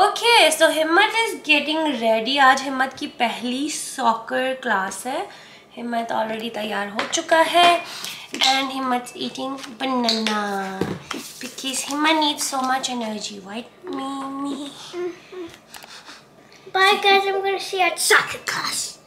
तो हिम्मत is getting ready आज हिम्मत की पहली सॉकर क्लास है। हिम्मत ऑलरेडी तैयार हो चुका है। And Himmat eating banana because Himmat needs so much energy wait me me Bye guys, I'm gonna see you at soccer class.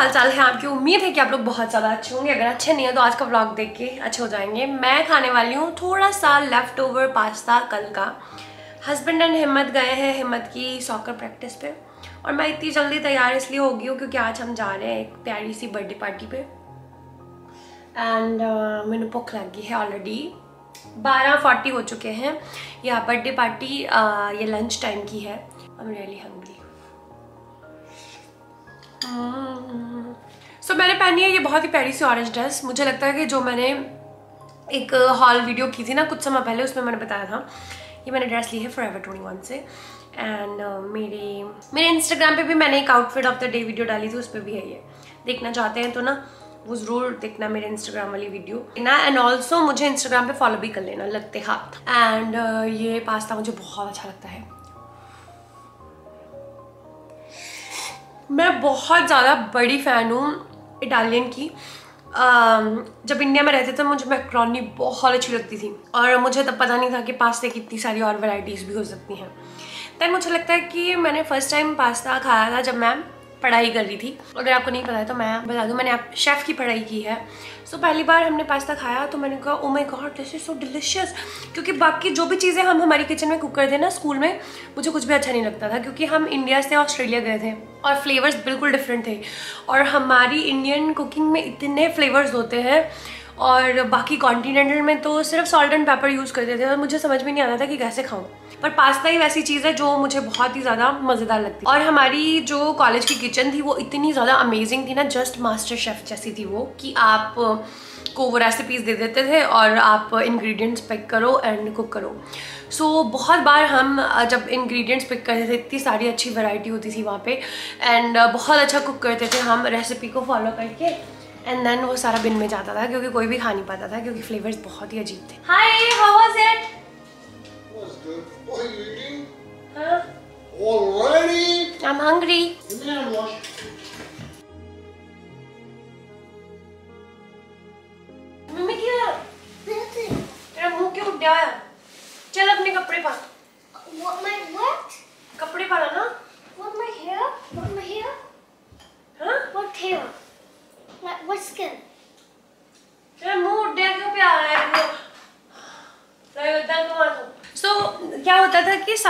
हाल चाल है आपकी? उम्मीद है कि आप लोग बहुत ज़्यादा अच्छे होंगे। अगर अच्छे नहीं है तो आज का ब्लॉग देख के अच्छे हो जाएँगे। मैं खाने वाली हूँ थोड़ा सा लेफ़्ट ओवर पास्ता कल का। हस्बैंड एंड हिम्मत गए हैं हिम्मत की सॉकर प्रैक्टिस पे। और मैं इतनी जल्दी तैयार इसलिए हो गई हूँ क्योंकि आज हम जा रहे हैं एक प्यारी सी बर्थडे पार्टी पे। एंड मैंने भुख लग गई है ऑलरेडी बारह फोर्टी हो चुके हैं। यह बर्थडे पार्टी ये लंच टाइम की है। आई रियली हंग्री सो मैंने पहनी है ये बहुत ही प्यारी सी ऑरेंज ड्रेस मुझे लगता है कि जो मैंने एक हॉल वीडियो की थी ना कुछ समय पहले उसमें मैंने बताया था ये मैंने ड्रेस ली है फॉर एवर ट्वेंटी वन से. एंड uh, मेरे मेरे इंस्टाग्राम पे भी मैंने एक outfit of the day video डाली थी उस पर भी है ये. देखना चाहते हैं तो ना वो ज़रूर देखना मेरे इंस्टाग्राम वाली वीडियो ना एंड ऑल्सो मुझे इंस्टाग्राम पे फॉलो भी कर लेना लगते हाथ. एंड uh, ये पास्ता मुझे बहुत अच्छा लगता है. मैं बहुत ज़्यादा बड़ी फ़ैन हूँ इटालियन की। जब इंडिया में रहते थे, मुझे मैक्रोनी बहुत अच्छी लगती थी। और मुझे तब पता नहीं था कि पास्ते की इतनी सारी और वैरायटीज़ भी हो सकती हैं। दैन मुझे लगता है कि मैंने फ़र्स्ट टाइम पास्ता खाया था जब मैं पढ़ाई कर रही थी। अगर आपको नहीं पता है तो मैं बता दूँ मैंने आप शेफ़ की पढ़ाई की है। सो so, पहली बार हमने पास्ता खाया तो मैंने कहा ओ my God this is so delicious क्योंकि बाकी जो भी चीज़ें हम हमारी किचन में कुक करते हैं ना स्कूल में मुझे कुछ भी अच्छा नहीं लगता था क्योंकि हम इंडिया से ऑस्ट्रेलिया गए थे और फ्लेवर्स बिल्कुल डिफरेंट थे। और हमारी इंडियन कुकिंग में इतने फ्लेवर्स होते हैं और बाकी कॉन्टिनेंटल में तो सिर्फ़ सॉल्ट एंड पेपर यूज़ करते थे और मुझे समझ में नहीं आता था कि कैसे खाऊं। पर पास्ता ही वैसी चीज़ है जो मुझे बहुत ही ज़्यादा मज़ेदार लगती और हमारी जो कॉलेज की किचन थी वो इतनी ज़्यादा अमेजिंग थी ना जस्ट मास्टर शेफ़ जैसी थी वो कि आप को वो रेसिपीज़ दे देते थे और आप इंग्रेडिएंट्स पिक करो एंड कुक करो। सो so, बहुत बार हम जब इंग्रेडिएंट्स पिक करते थे इतनी सारी अच्छी वैरायटी होती थी वहाँ पे एंड बहुत अच्छा कुक करते थे हम रेसिपी को फॉलो करके। एंड देन वो सारा बिन में जाता था क्योंकि कोई भी खा नहीं पाता था क्योंकि फ्लेवर्स बहुत ही अजीब थे hi how was it That's good. What are you eating? हाँ Already? I am hungry Give me wash.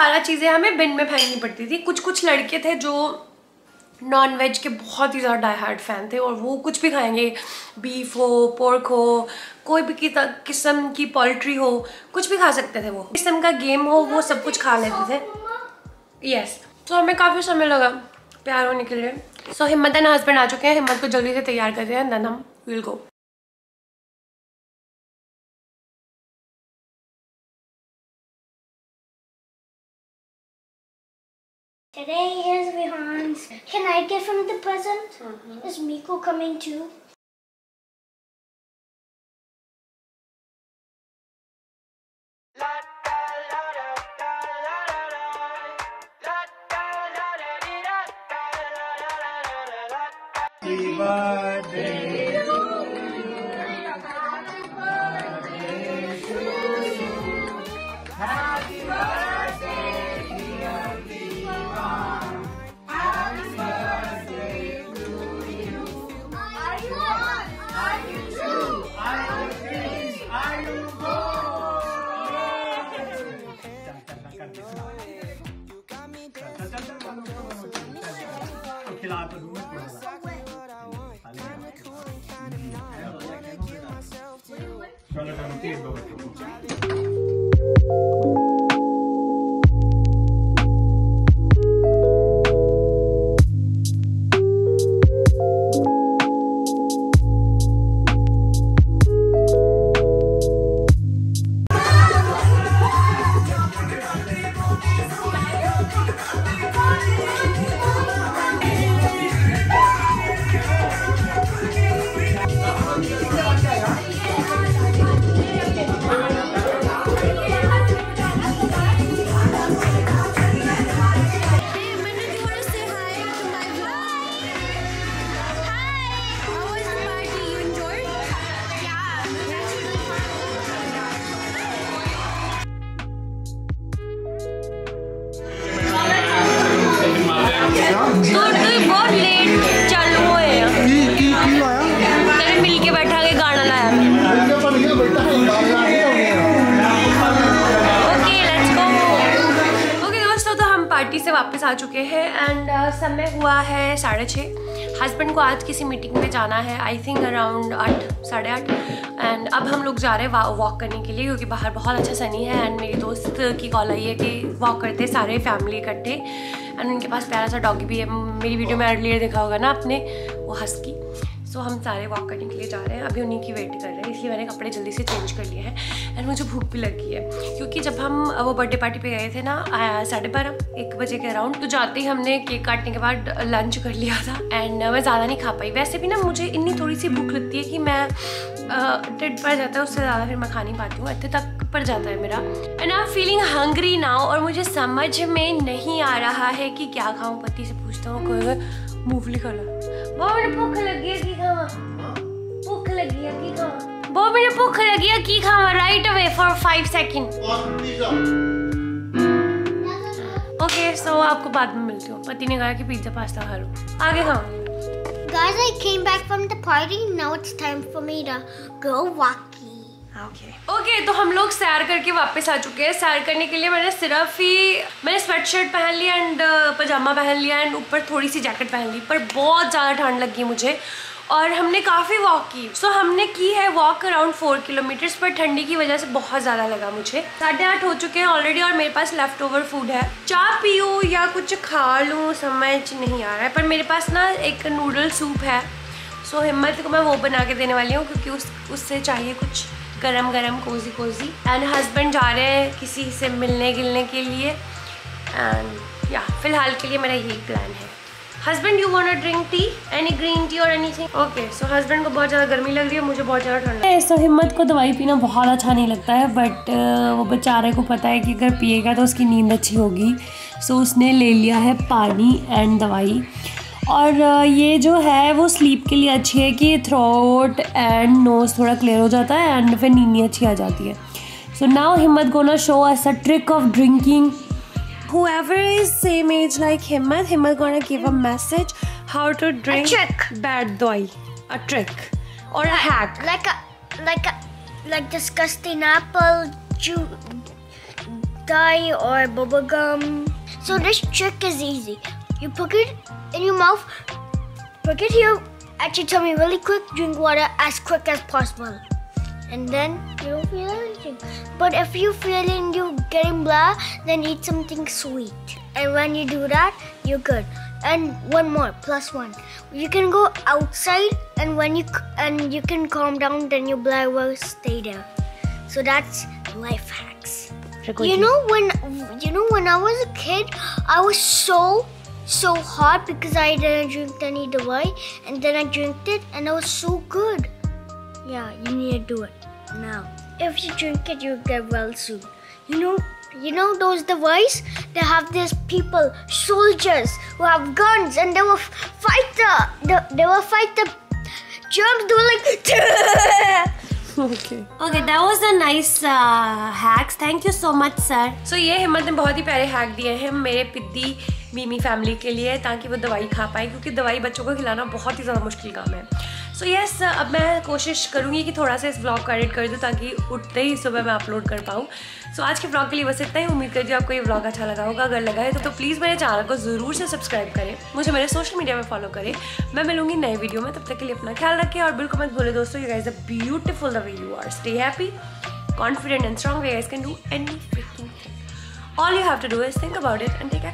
सारा चीज़ें हमें बिन में फेंकनी पड़ती थी। कुछ कुछ लड़के थे जो नॉन वेज के बहुत ही ज़्यादा डाई हार्ड फ़ैन थे और वो कुछ भी खाएँगे। बीफ हो पोर्क हो कोई भी किस्म की पोल्ट्री हो कुछ भी खा सकते थे वो। किस्म का गेम हो वो सब कुछ खा लेते थे। यस तो हमें काफ़ी समय लगा प्यार होने के लिए। So so, Himmat and husband आ चुके हैं। हिम्मत को जल्दी से तैयार करते हैं। देन हम will go Today is Rihan's. Can I give him the present? Mm -hmm. Is Miko coming too? Happy birthday to you. Happy birthday to you. चलो चलो तीन दो बच्चों को आ चुके हैं एंड uh, समय हुआ है साढ़े छः। हस्बैंड को आज किसी मीटिंग में जाना है आई थिंक अराउंड आठ साढ़े आठ। एंड अब हम लोग जा रहे हैं वॉक करने के लिए क्योंकि बाहर बहुत अच्छा सनी है एंड मेरी दोस्त की कॉल आई है कि वॉक करते सारे फैमिली इकट्ठे। एंड उनके पास प्यारा सा डॉगी भी है। मेरी वीडियो में अर्लियर देखा होगा ना आपने वो हस्की सो so, हम सारे वॉक करने के लिए जा रहे हैं। अभी उन्हीं की वेट कर रहे हैं इसलिए मैंने कपड़े जल्दी से चेंज कर लिए हैं। एंड मुझे भूख भी लगी है क्योंकि जब हम वो बर्थडे पार्टी पे गए थे ना साढ़े बारह एक बजे के अराउंड तो जाते ही हमने केक काटने के बाद लंच कर लिया था। एंड मैं ज़्यादा नहीं खा पाई। वैसे भी ना मुझे इतनी थोड़ी सी भूख लगती है कि मैं टिट पड़ जाता है उससे ज़्यादा फिर मैं खा नहीं पाती हूँ। इतने तक पड़ जाता है मेरा। And I feeling hungry now और मुझे समझ में नहीं आ रहा है कि क्या खाऊँ। पति से पूछता हूँ कोई मूंगफली खा मेरे भूख लगी है की खावा। भूख लगी है की खावा। बहुत मुझे भूख लगी है की खावा right away for five second okay so आपको बाद में मिलती हूँ। पति ने कहा कि पिज्जा पास्ता खा लो। आगे खाओ। Guys, I came back from the party. Now it's time for me to go walkie. Okay okay तो हम लोग सैर करके वापस आ चुके हैं। सैर करने के लिए मैंने सिर्फ़ ही मैंने स्वेट शर्ट पहन लिया एंड पजामा पहन लिया एंड ऊपर थोड़ी सी जैकेट पहन ली पर बहुत ज़्यादा ठंड लगी मुझे। और हमने काफ़ी वॉक की। सो so, हमने की है वॉक अराउंड फोर किलोमीटर्स पर ठंडी की वजह से बहुत ज़्यादा लगा मुझे। साढ़े आठ हो चुके हैं ऑलरेडी और मेरे पास लेफ़्ट ओवर फ़ूड है। चाय पीऊँ या कुछ खा लूँ समझ नहीं आ रहा है पर मेरे पास ना एक नूडल सूप है। सो so, हिम्मत को मैं वो बना के देने वाली हूँ क्योंकि उस उससे चाहिए कुछ। गरम गरम कोजी कोजी एंड हस्बैंड जा रहे हैं किसी से मिलने गिलने के लिए. एंड या फ़िलहाल के लिए मेरा यही प्लान है. Husband you want drink tea any green tea और एनीथिंग ओके सो हस्बैंड को बहुत ज़्यादा गर्मी लग रही है मुझे बहुत ज़्यादा ठंड है. सो हिम्मत को दवाई पीना बहुत अच्छा नहीं लगता है बट वो बेचारे को पता है कि अगर पिएगा तो उसकी नींद अच्छी होगी. सो so, उसने ले लिया है पानी एंड दवाई. और ये जो है वो स्लीप के लिए अच्छी है कि थ्रोट एंड नोज़ थोड़ा क्लियर हो जाता है एंड फिर नींदी अच्छी आ जाती है। So now Himmat gonna show as a trick of drinking whoever is same age like Himmat Himmat gonna give a message how to drink bad दवाई अ ट्रिक और a hack like like like disgusting apple juice dye or bubblegum. So this trick is easy. You put it in your mouth, put it here at your tummy really quick, drink water as quick as possible. And then you don't feel anything. But if you feeling you getting blah, then eat something sweet. And when you do that, you're good. And one more, plus one. You can go outside, and when you and you can calm down, then your blah will stay there. So that's life hacks. You know when you know when I was a kid, I was so so hot because I didn't drink any dawai, and then I drank it, and it was so good. Yeah, you need to do it now. If you drink it, you'll get well soon. You know, you know those device? They have these people, soldiers who have guns, and they will fight the, the they will fight the germs. They were like. Okay. Okay, that was a nice uh, hacks. Thank you so much, sir. So ये हिम्मत ने बहुत ही प्यारे hack दिए हैं मेरे पिद्दी Mimi family के लिए ताकि वो दवाई खा पाए क्योंकि दवाई बच्चों को खिलाना बहुत ही ज़्यादा मुश्किल काम है सो so यस yes, अब मैं कोशिश करूँगी कि थोड़ा सा इस ब्लॉग को एडिट कर दूँ ताकि उठते ही सुबह मैं अपलोड कर पाऊँ। सो so, आज के ब्लॉग के लिए बस इतना ही। उम्मीद करती हूँ आपको ये ब्लॉग अच्छा लगा होगा। अगर लगा है तो, तो प्लीज़ मेरे चैनल को ज़रूर से सब्सक्राइब करें। मुझे मेरे सोशल मीडिया में फॉलो करें। मैं मिलूँगी नए वीडियो में। तब तक के लिए अपना ख्याल रखें और बिल्कुल मत भूले दोस्तों you guys a beautiful the way you are stay happy confident and strong. Way guys can do any freaking thing. All you have to do is think about it and take